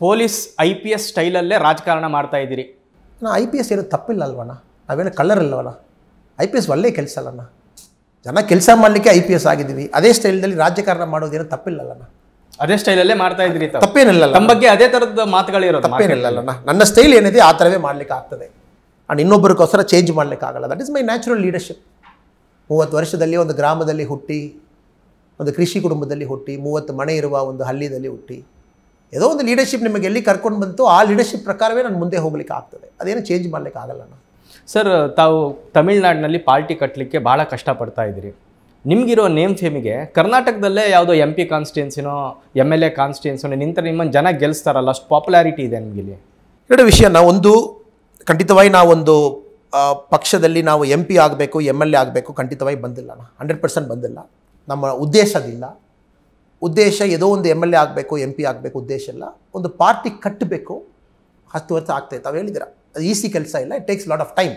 Police I P S ಸ್ಟೈಲಲ್ಲೇ ರಾಜಕಾರಣ ಮಾಡ್ತಾ ಇದ್ದೀರಿ. ನಾ ಐ ಪಿ ಎಸ್ ಇರೋದು ತಪ್ಪಿಲ್ಲ ಅಲ್ವಣ್ಣ ನಾವೇನು ಕಲರ್ ಇಲ್ಲವಲ್ಲ ಐ ಪಿ ಎಸ್ ಒಳ್ಳೆ ಕೆಲಸ ಅಲ್ಲಣ್ಣ ಜನ ಕೆಲಸ ಮಾಡಲಿಕ್ಕೆ ಐ ಪಿ ಎಸ್ ಆಗಿದ್ದೀವಿ. ಅದೇ ಸ್ಟೈಲ್ದಲ್ಲಿ ರಾಜಕಾರಣ ಮಾಡೋದೇನೋ ತಪ್ಪಿಲ್ಲಲ್ಲಣ್ಣ ಅದೇ ಸ್ಟೈಲಲ್ಲೇ ಮಾಡ್ತಾ ಇದ್ದೀರಿ. ತಪ್ಪೇನಿಲ್ಲ ನಮ್ಮ ಬಗ್ಗೆ ಅದೇ ತರದ ಮಾತುಗಳಿರೋದು ತಪ್ಪೇನಿಲ್ಲಲ್ಲಣ್ಣ ನನ್ನ ಸ್ಟೈಲ್ ಏನಿದೆ ಆ ಥರವೇ ಮಾಡ್ಲಿಕ್ಕೆ ಆಗ್ತದೆ. ಆ್ಯಂಡ್ ಇನ್ನೊಬ್ಬರಿಗೋಸ್ಕರ ಚೇಂಜ್ ಮಾಡ್ಲಿಕ್ಕೆ ಆಗಲ್ಲ. That is my natural leadership ಮೂವತ್ತು ವರ್ಷದಲ್ಲಿ ಒಂದು ಗ್ರಾಮದಲ್ಲಿ ಹುಟ್ಟಿ ಒಂದು ಕೃಷಿ ಕುಟುಂಬದಲ್ಲಿ ಹುಟ್ಟಿ ಮೂವತ್ತು ಮನೆ ಇರುವ ಒಂದು ಹಳ್ಳಿಯಲ್ಲಿ ಹುಟ್ಟಿ ಏನೋ ಒಂದು ಲೀಡರ್ಶಿಪ್ ನಿಮಗೆ ಎಲ್ಲಿ ಕರ್ಕೊಂಡು ಬಂತು ಆ ಲೀಡರ್ಶಿಪ್ ಪ್ರಕಾರವೇ ನಾನು ಮುಂದೆ ಹೋಗ್ಲಿಕ್ಕೆ ಆಗ್ತದೆ. ಅದೇನು ಚೇಂಜ್ ಮಾಡಲಿಕ್ಕೆ ಆಗಲ್ಲ ನಾನು. ಸರ್ ತಾವು ತಮಿಳ್ನಾಡಿನಲ್ಲಿ ಪಾರ್ಟಿ ಕಟ್ಟಲಿಕ್ಕೆ ಭಾಳ ಕಷ್ಟಪಡ್ತಾ ಇದ್ದೀರಿ. ನಿಮಗಿರೋ ನೇಮ್ ಫೇಮಿಗೆ ಕರ್ನಾಟಕದಲ್ಲೇ ಯಾವುದೋ ಎಂ ಪಿ ಕಾನ್ಸ್ಟಿಟ್ಯೂನ್ಸಿನೋ ಎಂ ಎಲ್ ಎ ಕಾನ್ಸ್ಟಿಟ್ಯೂನ್ಸಿನೋ ನಿಂತರೆ ನಿಮ್ಮನ್ನು ಜನ ಗೆಲ್ಲಿಸ್ತಾರಲ್ಲ ಅಷ್ಟು ಪಾಪ್ಯುಲಾರಿಟಿ ಇದೆ ನಿಮಗಿಲ್ಲಿ? ಎರಡು ವಿಷಯ ನಾವು ಒಂದು ಖಂಡಿತವಾಗಿ ನಾವೊಂದು ಪಕ್ಷದಲ್ಲಿ ನಾವು ಎಂ ಪಿ ಆಗಬೇಕು ಎಂ ಎಲ್ ಎ ಆಗಬೇಕು ಖಂಡಿತವಾಗಿ ಬಂದಿಲ್ಲ ಹಂಡ್ರೆಡ್ ಪರ್ಸೆಂಟ್ ಬಂದಿಲ್ಲ. ನಮ್ಮ ಉದ್ದೇಶದಿಲ್ಲ. ಉದ್ದೇಶ ಏನೋ ಒಂದು ಎಂ ಎಲ್ ಎ ಆಗಬೇಕು ಎಂ ಪಿ ಆಗಬೇಕು, ಉದ್ದೇಶ ಇಲ್ಲ. ಒಂದು ಪಾರ್ಟಿ ಕಟ್ಟಬೇಕು ಹತ್ತು ವರ್ಷ ಆಗ್ತದೆ ತಾವು ಹೇಳಿದಿರ ಅದು ಈಸಿ ಕೆಲಸ ಇಲ್ಲ it takes lot of time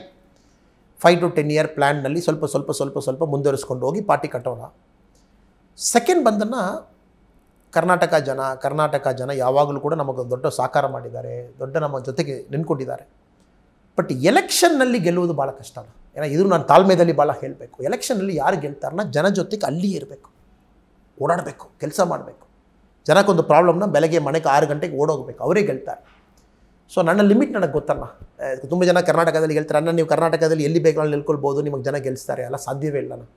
five to ten year ಪ್ಲ್ಯಾನ್ನಲ್ಲಿ ಸ್ವಲ್ಪ ಸ್ವಲ್ಪ ಸ್ವಲ್ಪ ಸ್ವಲ್ಪ ಮುಂದುವರಿಸ್ಕೊಂಡು ಹೋಗಿ ಪಾರ್ಟಿ ಕಟ್ಟೋಣ. ಸೆಕೆಂಡ್ ಬಂದನ್ನು ಕರ್ನಾಟಕ ಜನ ಕರ್ನಾಟಕ ಜನ ಯಾವಾಗಲೂ ಕೂಡ ನಮಗೆ ದೊಡ್ಡ ಸಹಕಾರ ಮಾಡಿದ್ದಾರೆ, ದೊಡ್ಡ ನಮ್ಮ ಜೊತೆಗೆ ನಿಂತ್ಕೊಂಡಿದ್ದಾರೆ. ಬಟ್ ಎಲೆಕ್ಷನ್ನಲ್ಲಿ ಗೆಲ್ಲುವುದು ಭಾಳ ಕಷ್ಟ ಅಲ್ಲ. ಏನೋ, ಇದು ನಾನು ತಾಳ್ಮೆದಲ್ಲಿ ಭಾಳ ಹೇಳಬೇಕು. ಎಲೆಕ್ಷನ್ನಲ್ಲಿ ಯಾರು ಗೆಲ್ತಾರನ್ನ ಜನ ಜೊತೆಗೆ ಅಲ್ಲಿ ಇರಬೇಕು. ಓಡಾಡಬೇಕು ಕೆಲಸ ಮಾಡಬೇಕು. ಜನಕ್ಕೊಂದು ಪ್ರಾಬ್ಲಮ್ನ ಬೆಳಗ್ಗೆ ಮನೆಗೆ ಆರು ಗಂಟೆಗೆ ಓಡೋಗಬೇಕು. ಅವರೇ ಗೆಲ್ತಾರೆ. ಸೊ ನನ್ನ ಲಿಮಿಟ್ ನನಗೆ ಗೊತ್ತಲ್ಲ. ತುಂಬ ಜನ ಕರ್ನಾಟಕದಲ್ಲಿ ಗೆಲ್ತಾರೆ. ಅನ್ನ ನೀವು ಕರ್ನಾಟಕದಲ್ಲಿ ಎಲ್ಲಿ ಬೇಕಾದ್ರೂ ನಿಲ್ಕೊಳ್ಬೋದು ನಿಮಗೆ ಜನ ಗೆಲ್ಲಿಸ್ತಾರೆ ಅಲ್ಲ ಸಾಧ್ಯವೇ ಇಲ್ಲ ನಾನು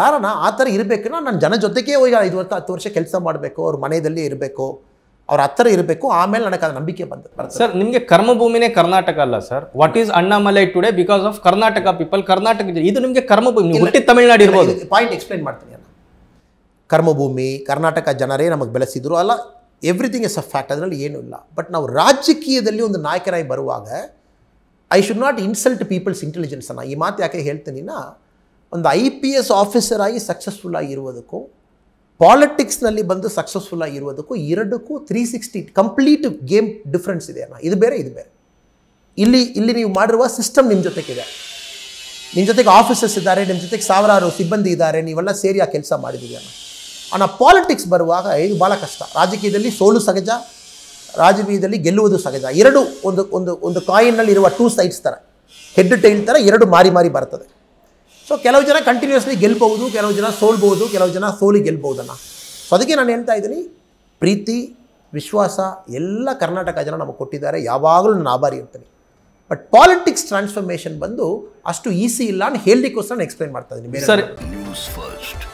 ಕಾರಣ ಆ ಥರ ಇರಬೇಕು ನಾನು ಜನ ಜೊತೆಗೆ ಹೋಗಿ ಐದು ವರ್ಷ ಹತ್ತು ವರ್ಷ ಕೆಲಸ ಮಾಡಬೇಕು ಅವ್ರ ಮನೆಯಲ್ಲಿ ಇರಬೇಕು ಅವ್ರ ಹತ್ತಿರ ಇರಬೇಕು ಆಮೇಲೆ ನನಗೆ ಅದು ನಂಬಿಕೆ ಬಂದ ಬರ್ತದೆ. ಸರ್ ನಿಮಗೆ ಕರ್ಮಭೂಮಿನೇ ಕರ್ನಾಟಕ ಅಲ್ಲ sir? What is Annamalai today because of Karnataka people Karnataka ಇದು ನಿಮಗೆ ಕರ್ಮಭೂಮಿ ತಮಿಳ್ನಾಡು ಇರ್ಬೋದು. ಪಾಯಿಂಟ್ ಎಕ್ಸ್ಪ್ಲೈನ್ ಮಾಡ್ತೀನಿ. ಕರ್ಮಭೂಮಿ, ಕರ್ನಾಟಕ ಜನರೇ ನಮಗೆ ಬೆಳೆಸಿದ್ರು ಅಲ್ಲ ಎವ್ರಿಥಿಂಗ್ ಇಸ್ ಅ ಫ್ಯಾಕ್ಟ್ ಅದರಲ್ಲಿ ಏನೂ ಇಲ್ಲ. ಬಟ್ ನಾವು ರಾಜಕೀಯದಲ್ಲಿ ಒಂದು ನಾಯಕರಾಗಿ ಬರುವಾಗ I should not insult people's intelligence ಅಣ್ಣ ಈ ಮಾತು ಯಾಕೆ ಹೇಳ್ತೀನಿನ ಒಂದು ಐ ಪಿ ಎಸ್ ಆಫೀಸರ್ ಆಗಿ ಸಕ್ಸಸ್ಫುಲ್ ಆಗಿರುವುದಕ್ಕೂ ಪಾಲಿಟಿಕ್ಸ್ನಲ್ಲಿ ಬಂದು ಸಕ್ಸಸ್ಫುಲ್ ಆಗಿರುವುದಕ್ಕೂ ಎರಡಕ್ಕೂ three sixty complete game difference ಇದೆ ಅಣ್ಣ ಇದು ಬೇರೆ ಇದು ಬೇರೆ. ಇಲ್ಲಿ ಇಲ್ಲಿ ನೀವು ಮಾಡಿರುವ ಸಿಸ್ಟಮ್ ನಿಮ್ಮ ಜೊತೆಗಿದೆ. ನಿಮ್ಮ ಜೊತೆಗೆ ಆಫೀಸರ್ಸ್ ಇದ್ದಾರೆ ನಿಮ್ಮ ಜೊತೆಗೆ ಸಾವಿರಾರು ಸಿಬ್ಬಂದಿ ಇದ್ದಾರೆ, ನೀವೆಲ್ಲ ಸೇರಿ ಆ ಕೆಲಸ ಮಾಡಿದ್ದೀವಿ ಅನ್ನೋ ಅಣ್ಣ ಪಾಲಿಟಿಕ್ಸ್ ಬರುವಾಗ ಇದು ಭಾಳ ಕಷ್ಟ. ರಾಜಕೀಯದಲ್ಲಿ ಸೋಲು ಸಹಜ ರಾಜಕೀಯದಲ್ಲಿ ಗೆಲ್ಲುವುದು ಸಹಜ. ಎರಡು ಒಂದು ಒಂದು ಒಂದು ಕಾಯಿನ್ನಲ್ಲಿ ಇರುವ ಟೂ ಸೈಡ್ಸ್ ಥರ ಹೆಡ್ ಟೈಲ್ ಥರ ಎರಡು ಮಾರಿ ಮಾರಿ ಬರ್ತದೆ. ಸೊ ಕೆಲವು ಜನ ಕಂಟಿನ್ಯೂಸ್ಲಿ ಗೆಲ್ಬಹುದು ಕೆಲವು ಜನ ಸೋಲ್ಬೋದು ಕೆಲವು ಜನ ಸೋಲಿ ಗೆಲ್ಬೋದನ್ನ ಸೊ ಅದಕ್ಕೆ ನಾನು ಹೇಳ್ತಾ ಇದ್ದೀನಿ ಪ್ರೀತಿ ವಿಶ್ವಾಸ ಎಲ್ಲ ಕರ್ನಾಟಕ ಜನ ನಮಗೆ ಕೊಟ್ಟಿದ್ದಾರೆ. ಯಾವಾಗಲೂ ನಾನು ಆಭಾರಿ ಇರ್ತೀನಿ. ಬಟ್ ಪಾಲಿಟಿಕ್ಸ್ ಟ್ರಾನ್ಸ್ಫಾರ್ಮೇಷನ್ ಬಂದು ಅಷ್ಟು ಈಸಿ ಇಲ್ಲ ಅಂತ ಹೇಳಲಿಕ್ಕೋಸ್ಕರ ನಾನು ಎಕ್ಸ್ಪ್ಲೈನ್ ಮಾಡ್ತಾ ಇದ್ದೀನಿ. ಸರ್. News first